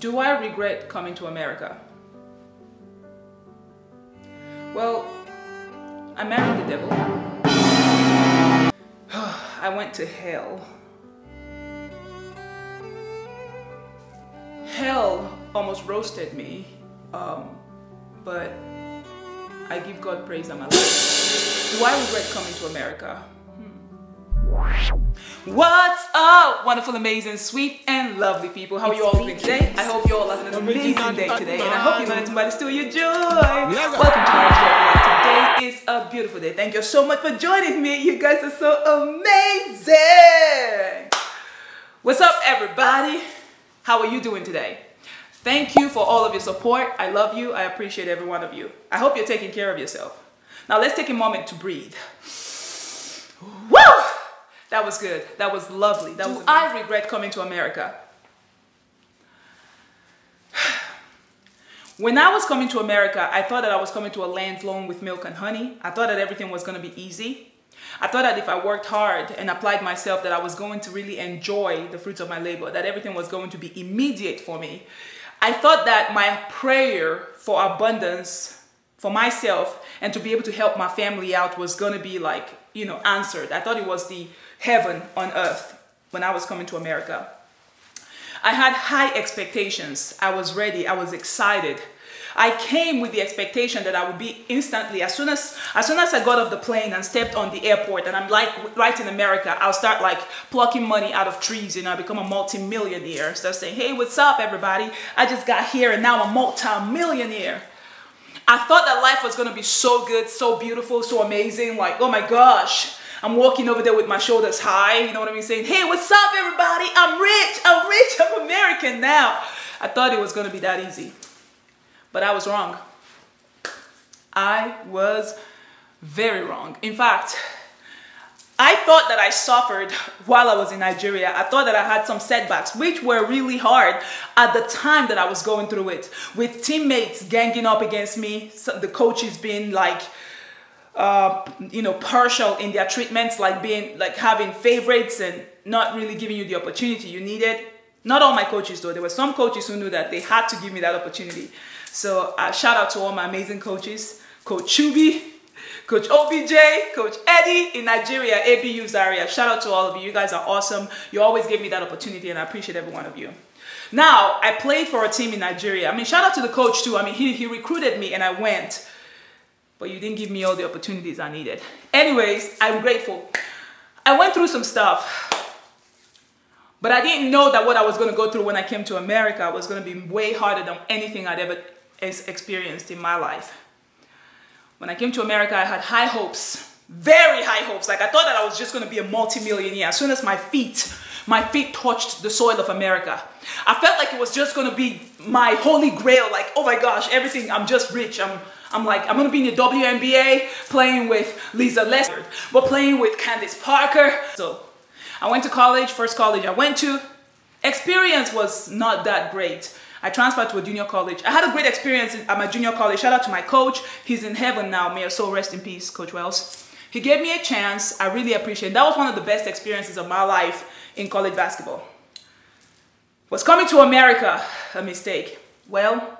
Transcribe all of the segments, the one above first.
Do I regret coming to America? Well, I married the devil. I went to hell. Hell almost roasted me, um, but I give God praise I'm alive. Do I regret coming to America? What's up, wonderful, amazing, sweet, and lovely people? How are you all doing today? I hope you all having an amazing day today, and I hope you're learning somebody still your joy. Welcome to my show. Today is a beautiful day. Thank you so much for joining me. You guys are so amazing. What's up, everybody? How are you doing today? Thank you for all of your support. I love you. I appreciate every one of you. I hope you're taking care of yourself. Now let's take a moment to breathe. Woo! That was good. That was lovely. That was, I regret coming to America. When I was coming to America, I thought that I was coming to a land flowing with milk and honey. I thought that everything was going to be easy. I thought that if I worked hard and applied myself, that I was going to really enjoy the fruits of my labor, that everything was going to be immediate for me. I thought that my prayer for abundance for myself and to be able to help my family out was going to be like, you know, answered. I thought it was the heaven on earth when I was coming to America. I had high expectations. I was ready. I was excited. I came with the expectation that I would be instantly, as soon as, as soon as I got off the plane and stepped on the airport, and I'm like right in America, I'll start like plucking money out of trees, you know, I become a multi-millionaire. Start saying, hey, what's up, everybody? I just got here and now I'm a multi-millionaire. I thought that life was gonna be so good, so beautiful, so amazing. Like, oh my gosh, I'm walking over there with my shoulders high, you know what I mean? Saying, hey, what's up, everybody? I'm rich, I'm rich, I'm American now. I thought it was gonna be that easy, but I was wrong. I was very wrong. In fact, I thought that I suffered while I was in Nigeria. I thought that I had some setbacks, which were really hard at the time that I was going through it. With teammates ganging up against me, the coaches being like, uh, you know, partial in their treatments, like being like having favorites and not really giving you the opportunity you needed. Not all my coaches though. There were some coaches who knew that they had to give me that opportunity. So uh, shout out to all my amazing coaches, Coach Chubi, Coach OBJ, Coach Eddie in Nigeria, ABU Zaria. Shout out to all of you. You guys are awesome. You always gave me that opportunity and I appreciate every one of you. Now, I played for a team in Nigeria. I mean, shout out to the coach too. I mean, he, he recruited me and I went, but you didn't give me all the opportunities I needed. Anyways, I'm grateful. I went through some stuff, but I didn't know that what I was going to go through when I came to America was going to be way harder than anything I'd ever experienced in my life. When I came to America, I had high hopes, very high hopes. Like I thought that I was just gonna be a multimillionaire as soon as my feet, my feet touched the soil of America. I felt like it was just gonna be my holy grail. Like, oh my gosh, everything, I'm just rich. I'm, I'm like, I'm gonna be in the WNBA playing with Lisa Leslie, but playing with Candace Parker. So I went to college, first college I went to. Experience was not that great. I transferred to a junior college. I had a great experience at my junior college. Shout out to my coach. He's in heaven now. May your soul rest in peace, Coach Wells. He gave me a chance. I really appreciate it. That was one of the best experiences of my life in college basketball. Was coming to America a mistake? Well,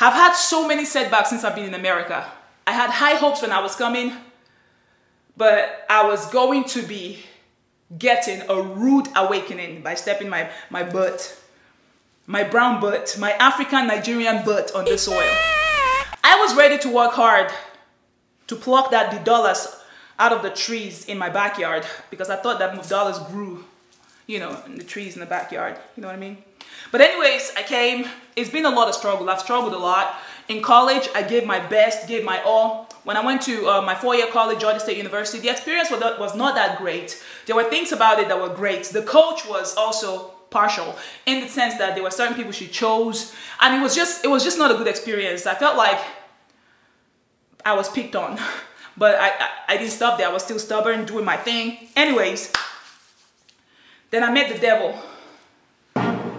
I've had so many setbacks since I've been in America. I had high hopes when I was coming, but I was going to be getting a rude awakening by stepping my, my butt my brown butt, my African Nigerian butt on the soil. I was ready to work hard to pluck that the dollars out of the trees in my backyard because I thought that dollars grew, you know, in the trees in the backyard. You know what I mean? But anyways, I came. It's been a lot of struggle. I've struggled a lot. In college, I gave my best, gave my all. When I went to uh, my four-year college, Georgia State University, the experience was not, that great. There were things about it that were great. The coach was also partial in the sense that there were certain people she chose and it was just it was just not a good experience i felt like i was picked on but I, I, I didn't stop there i was still stubborn doing my thing anyways then i met the devil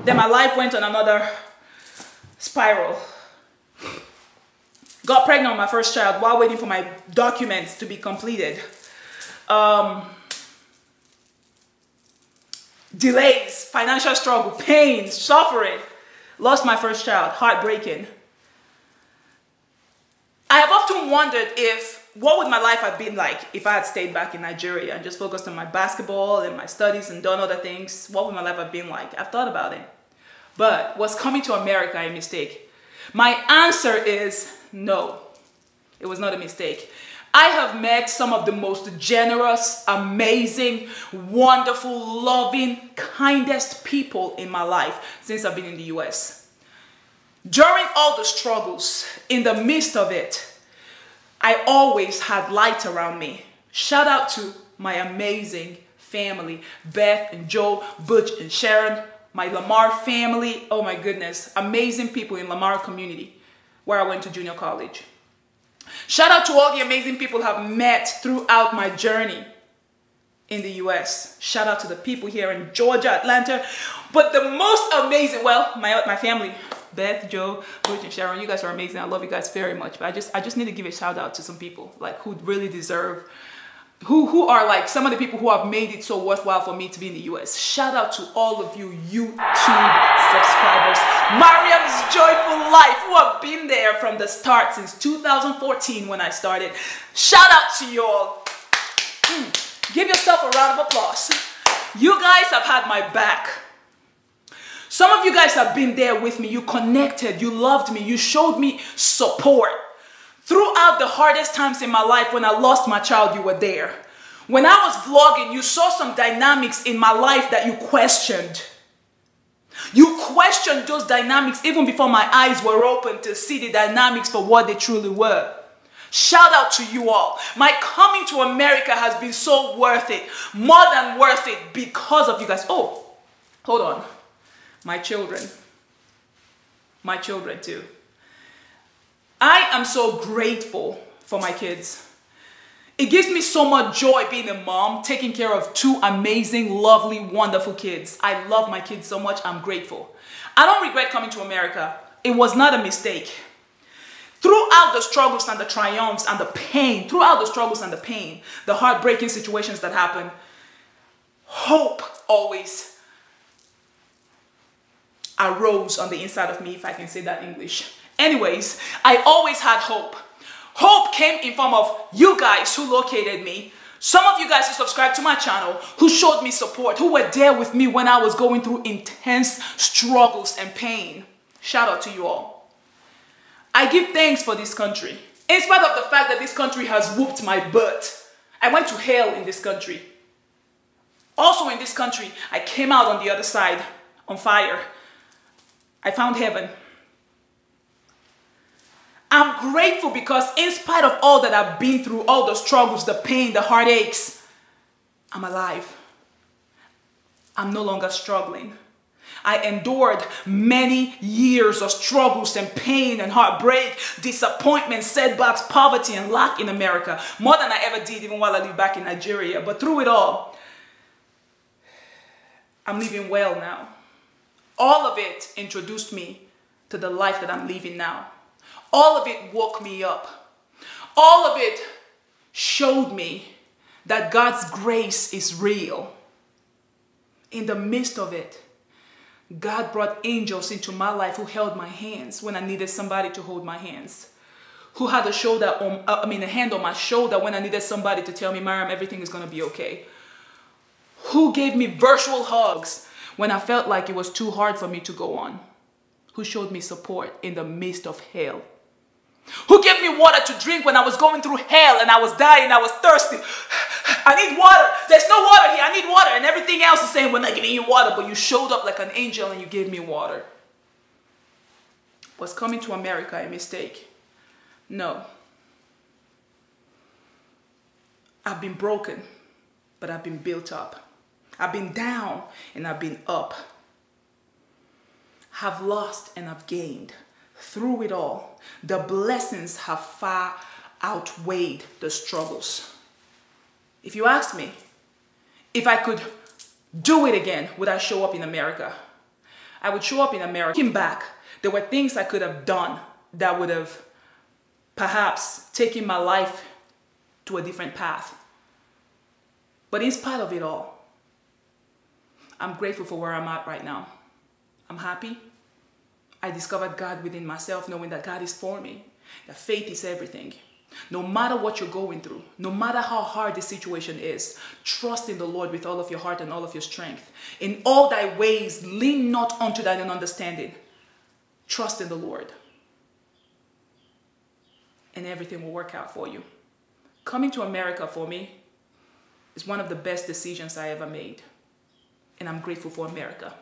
then my life went on another spiral got pregnant with my first child while waiting for my documents to be completed um, delays, financial struggle, pain, suffering. Lost my first child, heartbreaking. I have often wondered if what would my life have been like if I had stayed back in Nigeria and just focused on my basketball and my studies and done other things? What would my life have been like? I've thought about it. But was coming to America a mistake? My answer is no. It was not a mistake. I have met some of the most generous, amazing, wonderful, loving, kindest people in my life since I've been in the US. During all the struggles, in the midst of it, I always had light around me. Shout out to my amazing family, Beth and Joe, Butch and Sharon, my Lamar family. Oh my goodness, amazing people in Lamar community where I went to junior college. Shout out to all the amazing people I've met throughout my journey in the US. Shout out to the people here in Georgia, Atlanta. But the most amazing, well, my, my family, Beth, Joe, Butch, and Sharon, you guys are amazing. I love you guys very much. But I just I just need to give a shout out to some people like who really deserve who who are like some of the people who have made it so worthwhile for me to be in the US. Shout out to all of you YouTube subscribers. Maryam's Joyful Life, who have been there from the start since 2014 when I started. Shout out to you all. Mm. Give yourself a round of applause. You guys have had my back. Some of you guys have been there with me. You connected, you loved me, you showed me support. Throughout the hardest times in my life when I lost my child, you were there. When I was vlogging, you saw some dynamics in my life that you questioned. You questioned those dynamics even before my eyes were open to see the dynamics for what they truly were. Shout out to you all. My coming to America has been so worth it, more than worth it because of you guys. Oh, hold on. My children. My children too. I am so grateful for my kids. It gives me so much joy being a mom, taking care of two amazing, lovely, wonderful kids. I love my kids so much. I'm grateful. I don't regret coming to America. It was not a mistake. Throughout the struggles and the triumphs and the pain, throughout the struggles and the pain, the heartbreaking situations that happen, hope always arose on the inside of me, if I can say that English. Anyways, I always had hope. Hope came in form of you guys who located me. Some of you guys who subscribed to my channel, who showed me support, who were there with me when I was going through intense struggles and pain. Shout out to you all. I give thanks for this country. In spite of the fact that this country has whooped my butt, I went to hell in this country. Also in this country, I came out on the other side on fire. I found heaven. I'm grateful because in spite of all that I've been through, all the struggles, the pain, the heartaches, I'm alive. I'm no longer struggling. I endured many years of struggles and pain and heartbreak, disappointment, setbacks, poverty, and lack in America, more than I ever did even while I lived back in Nigeria. But through it all, I'm living well now. All of it introduced me to the life that I'm living now. All of it woke me up. All of it showed me that God's grace is real. In the midst of it, God brought angels into my life who held my hands when I needed somebody to hold my hands. Who had a shoulder on, uh, I mean, a hand on my shoulder when I needed somebody to tell me, Maryam, everything is going to be okay. Who gave me virtual hugs when I felt like it was too hard for me to go on. Who showed me support in the midst of hell. Who gave me water to drink when I was going through hell and I was dying, I was thirsty. I need water. There's no water here. I need water. And everything else is saying, we're not giving you water, but you showed up like an angel and you gave me water. Was coming to America a mistake? No. I've been broken, but I've been built up. I've been down and I've been up. Have lost and I've gained through it all, the blessings have far outweighed the struggles. If you ask me, if I could do it again, would I show up in America? I would show up in America. Looking back, there were things I could have done that would have perhaps taken my life to a different path. But in spite of it all, I'm grateful for where I'm at right now. I'm happy. I discovered God within myself, knowing that God is for me, that faith is everything. No matter what you're going through, no matter how hard the situation is, trust in the Lord with all of your heart and all of your strength. In all thy ways, lean not unto thine own understanding. Trust in the Lord. And everything will work out for you. Coming to America for me is one of the best decisions I ever made. And I'm grateful for America.